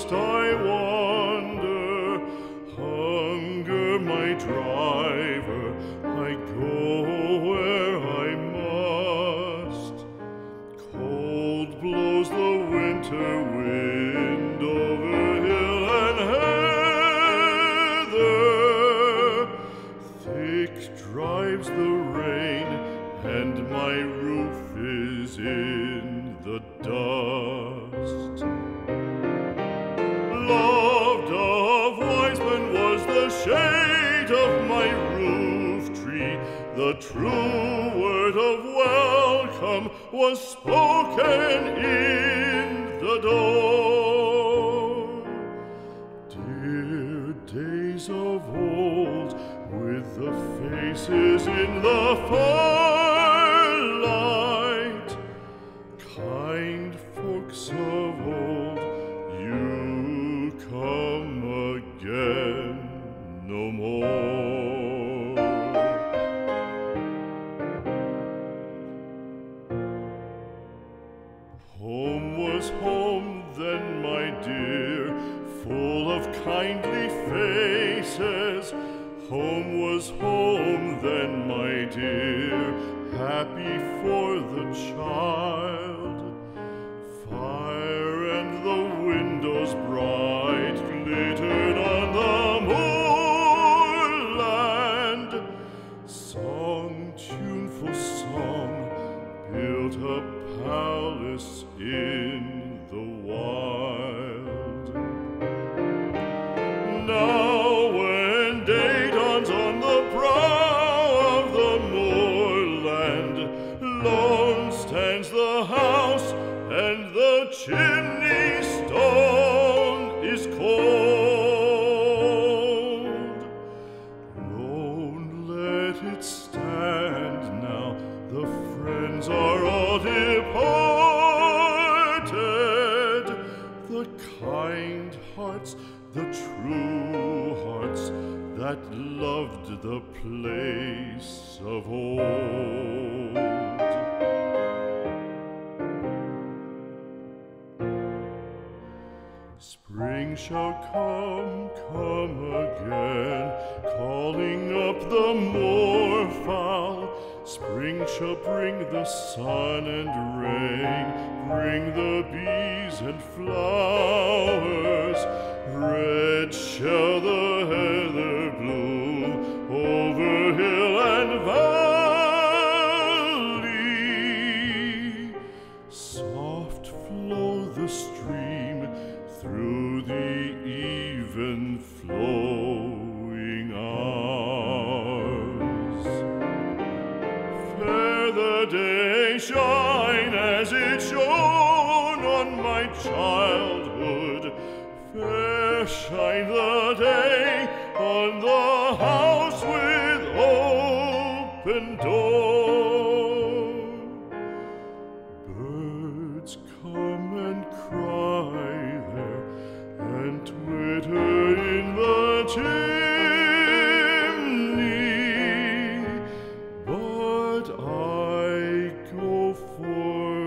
must I wander? Hunger my driver, I go where I must. Cold blows the winter wind over hill and heather. Thick drives the The true word of welcome was spoken in the door. Dear days of old, with the faces in the firelight, Home then, my dear, full of kindly faces. Home was home then, my dear, happy for the child. Fire and the windows bright built a palace in the wild. Now when day dawns on the brow of the moorland, lone stands the house and the chimney stone hearts, the true hearts that loved the place of old. Spring shall come, come again, calling up the moorfowl. Spring shall bring the sun and rain, bring the bees and flowers. Red shall the heather bloom over hill and valley. Soft flow the stream through the even flowing hours. Fair the day shine as it shone on my childhood. Fair shine the day on the house with open door. Birds come and cry there and twitter in the chimney. But I go for